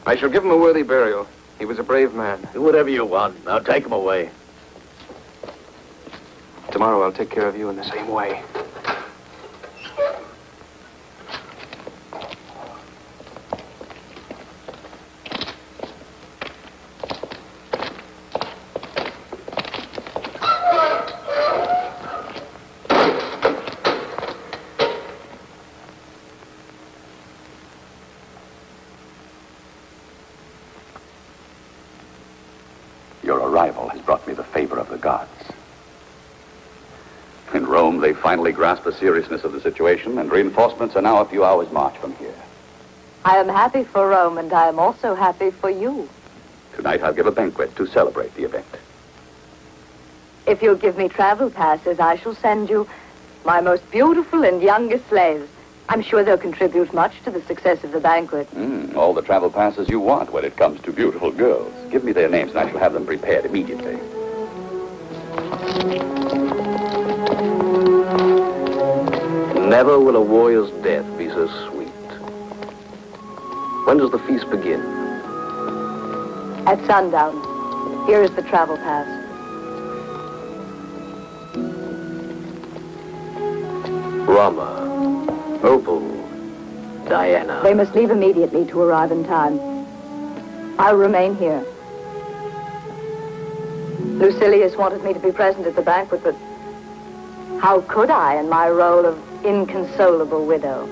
I shall give him a worthy burial. He was a brave man. Do whatever you want. Now take him away. Tomorrow I'll take care of you in the same way. arrival has brought me the favor of the gods. In Rome, they finally grasped the seriousness of the situation, and reinforcements are now a few hours' march from here. I am happy for Rome, and I am also happy for you. Tonight, I'll give a banquet to celebrate the event. If you'll give me travel passes, I shall send you my most beautiful and youngest slaves. I'm sure they'll contribute much to the success of the banquet. Mm, all the travel passes you want when it comes to beautiful girls. Give me their names, and I shall have them prepared immediately. Never will a warrior's death be so sweet. When does the feast begin? At sundown. Here is the travel pass. Rama, Opal, Diana. They must leave immediately to arrive in time. I'll remain here. Lucilius wanted me to be present at the banquet, but how could I in my role of inconsolable widow?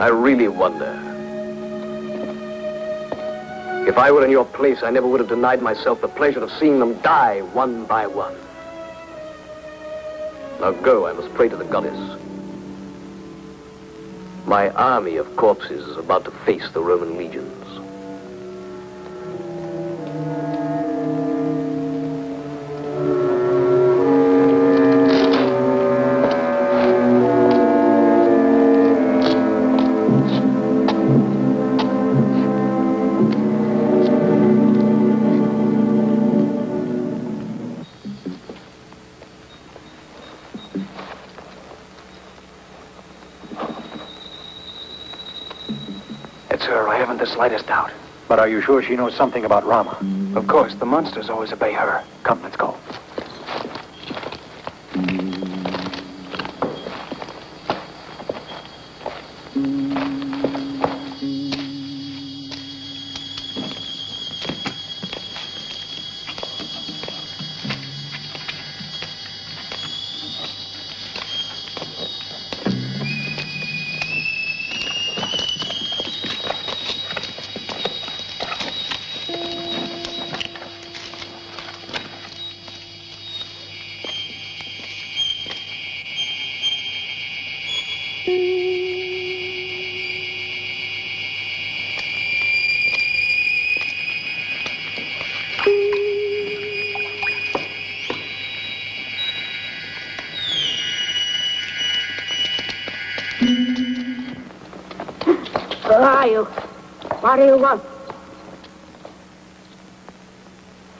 I really wonder. If I were in your place, I never would have denied myself the pleasure of seeing them die one by one. Now go, I must pray to the goddess. My army of corpses is about to face the Roman legions. Slightest doubt. But are you sure she knows something about Rama? Of course, the monsters always obey her. Come, What do you want?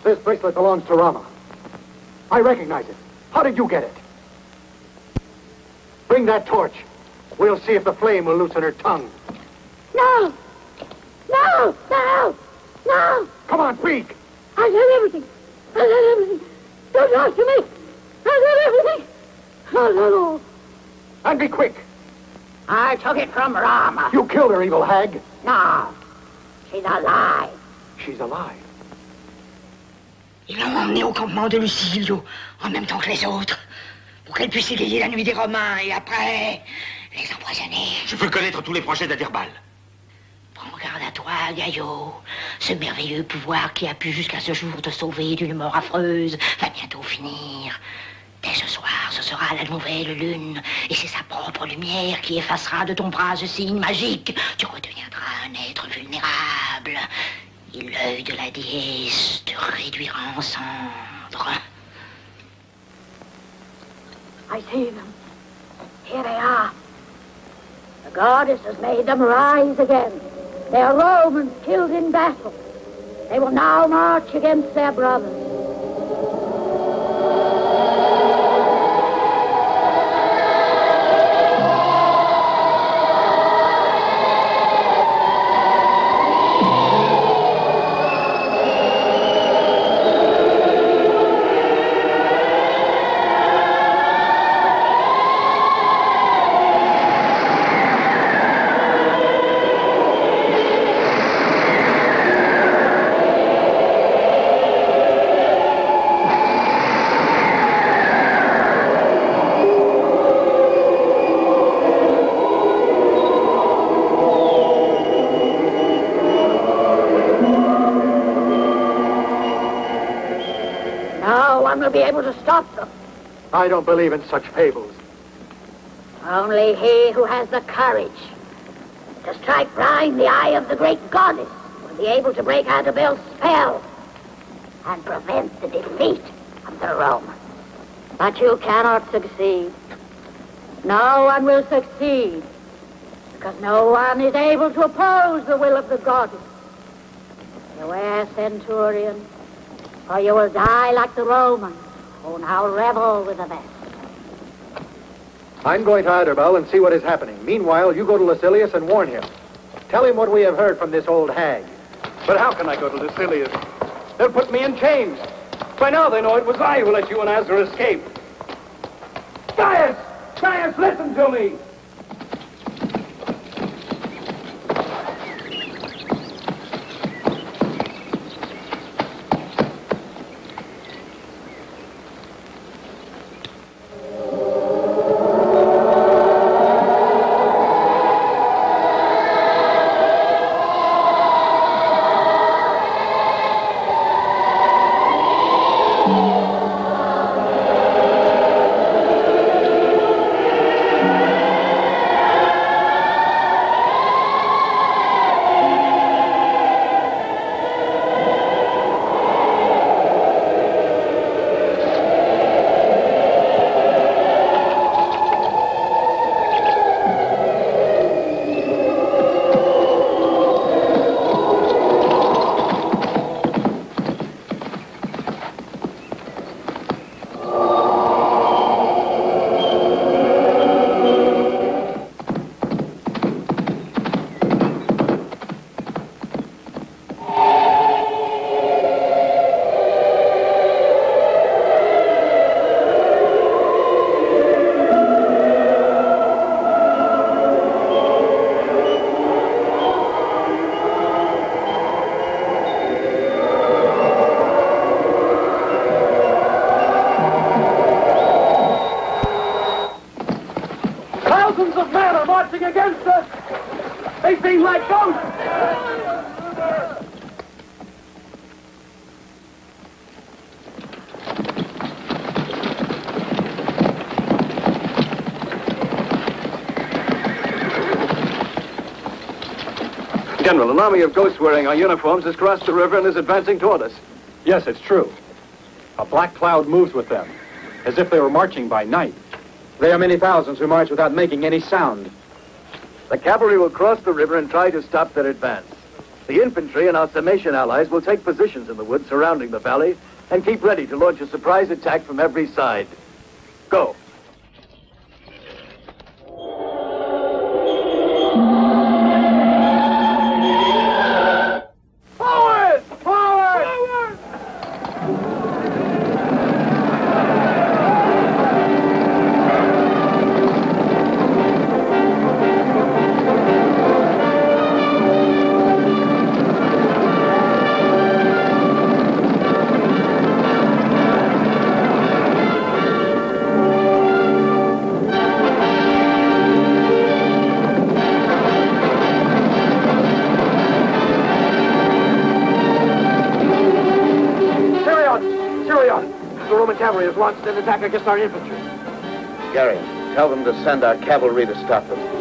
This bracelet belongs to Rama. I recognize it. How did you get it? Bring that torch. We'll see if the flame will loosen her tongue. No! No! No! No! Come on, speak! I said everything. I said everything. Don't to me. I said everything. I said all. And be quick. I took it from Rama. You killed her, evil hag. No. She's alive. She's alive. Ils l'ont emmenée au campement de Lucilio, en même temps que les autres, pour qu'elle puisse égayer la nuit des Romains et après les empoisonner. Je veux connaître tous les projets d'Aderbal. Prends garde à toi, Gaillot. Ce merveilleux pouvoir qui a pu jusqu'à ce jour te sauver d'une mort affreuse va bientôt finir. Dès ce soir, ce sera la nouvelle lune, et c'est sa propre lumière qui effacera de ton bras ce signe magique. Tu de la déesse te réduira en cendres. I see them. Here they are. The goddess has made them rise again. They are Romans killed in battle. They will now march against their brothers. I don't believe in such fables. Only he who has the courage to strike blind the eye of the great goddess will be able to break Aderbal's spell and prevent the defeat of the Romans. But you cannot succeed. No one will succeed because no one is able to oppose the will of the goddess. Beware, Centurion, or you will die like the Romans who now revel with the best. I'm going to Aderbal and see what is happening. Meanwhile, you go to Lucilius and warn him. Tell him what we have heard from this old hag. But how can I go to Lucilius? They'll put me in chains. By now they know it was I who let you and Azra escape. Gaius! Gaius, listen to me! General, an army of ghosts wearing our uniforms has crossed the river and is advancing toward us. Yes, it's true. A black cloud moves with them, as if they were marching by night. There are many thousands who march without making any sound. The cavalry will cross the river and try to stop their advance. The infantry and our Sarmatian allies will take positions in the woods surrounding the valley and keep ready to launch a surprise attack from every side. Launched an attack against our infantry. Gary, tell them to send our cavalry to stop them.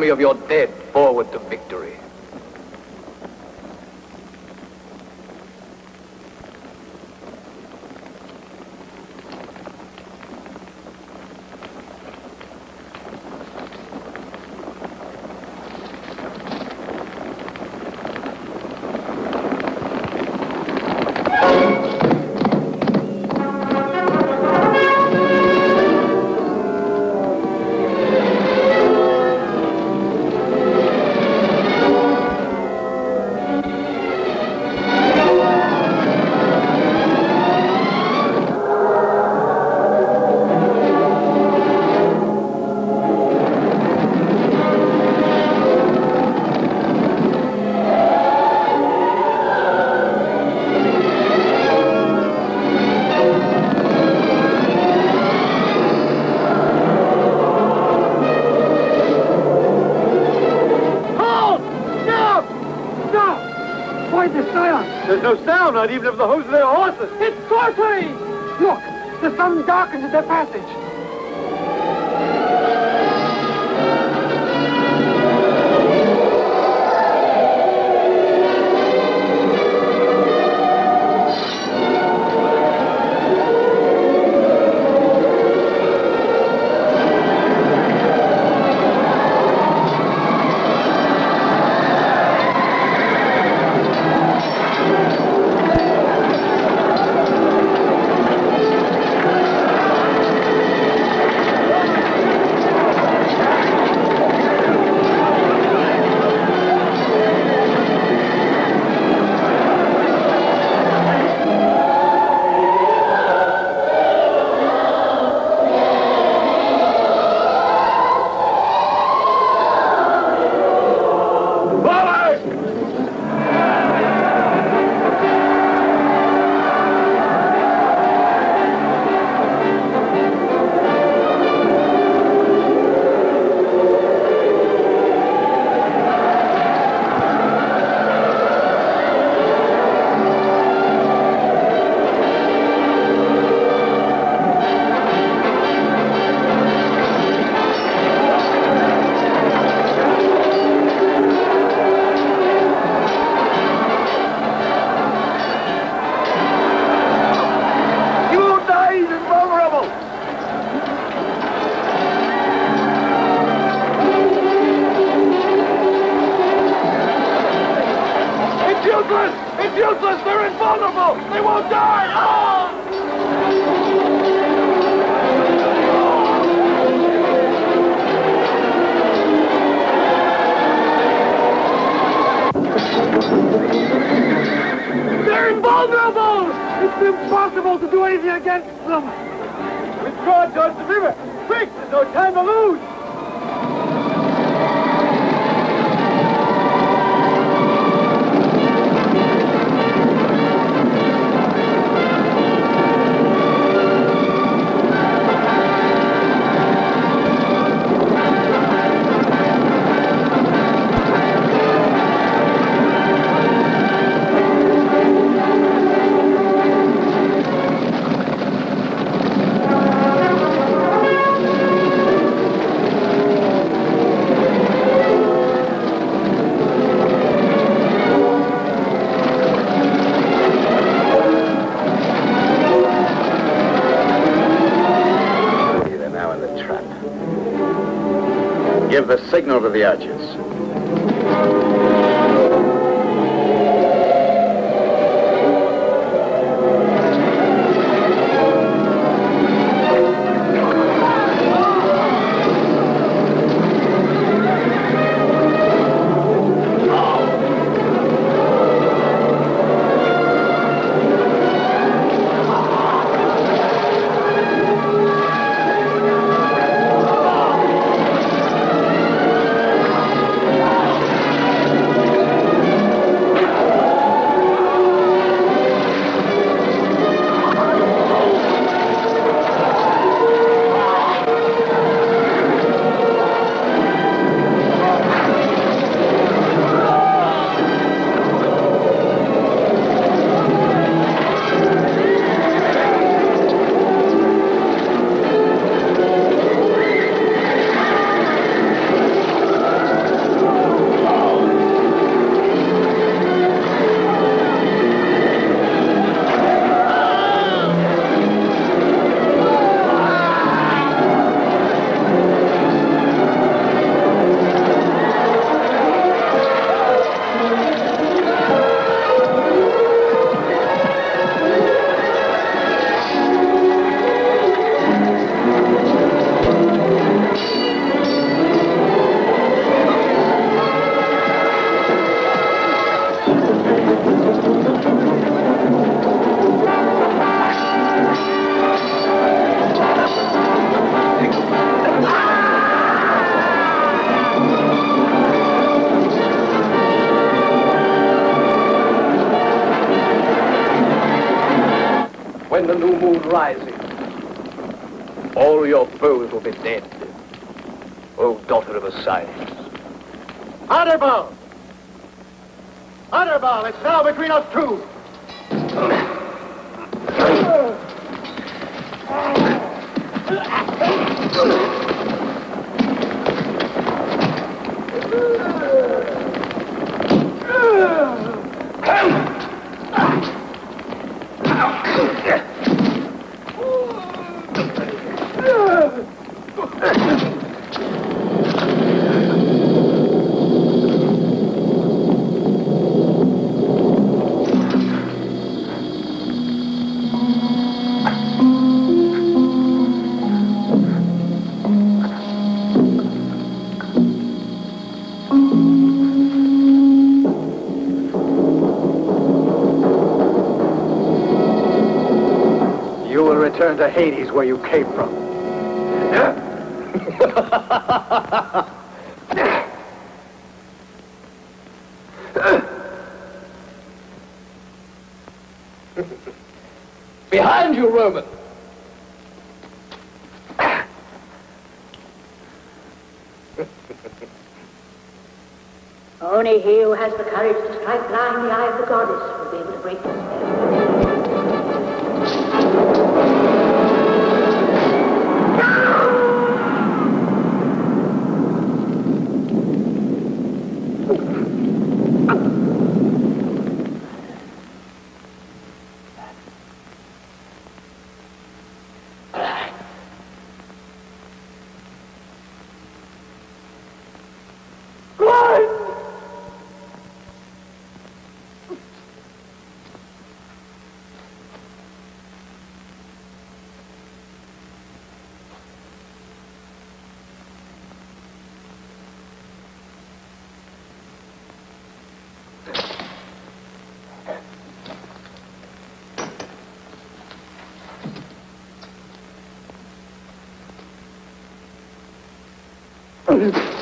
Army of your dead forward to victory. No not even of the hoofs of their horses. It's sorcery! Look, the sun darkens their passage. Give the signal rises, all your foes will be dead. O daughter of Osiris. Aderbal! Aderbal, it's now between us two. To Hades where you came from. あっ Oh,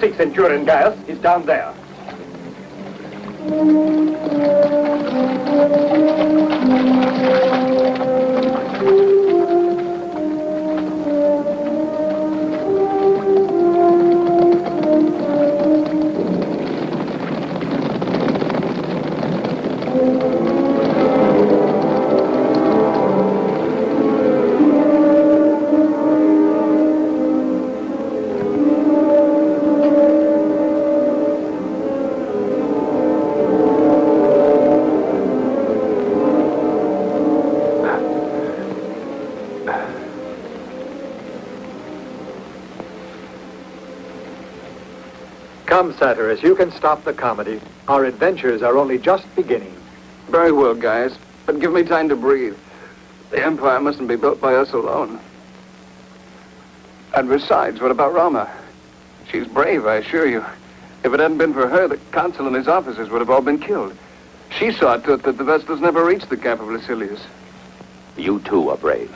26 in Turin, Gaius, is down there. Come, Satyrus, you can stop the comedy. Our adventures are only just beginning. Very well, guys. But give me time to breathe. The Empire mustn't be built by us alone. And besides, what about Rama? She's brave, I assure you. If it hadn't been for her, the consul and his officers would have all been killed. She saw to it that the vessels never reached the camp of Lucilius. You too are brave,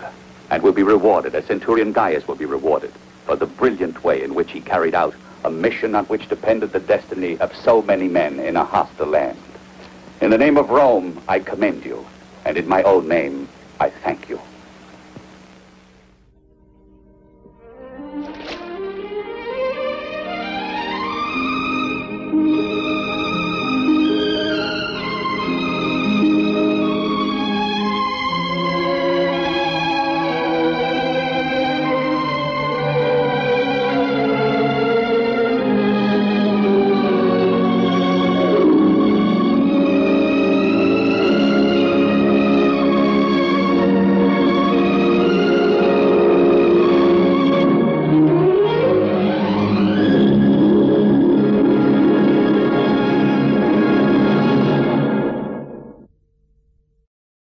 and will be rewarded as Centurion Gaius will be rewarded for the brilliant way in which he carried out a mission on which depended the destiny of so many men in a hostile land. In the name of Rome, I commend you, and in my own name, I thank you.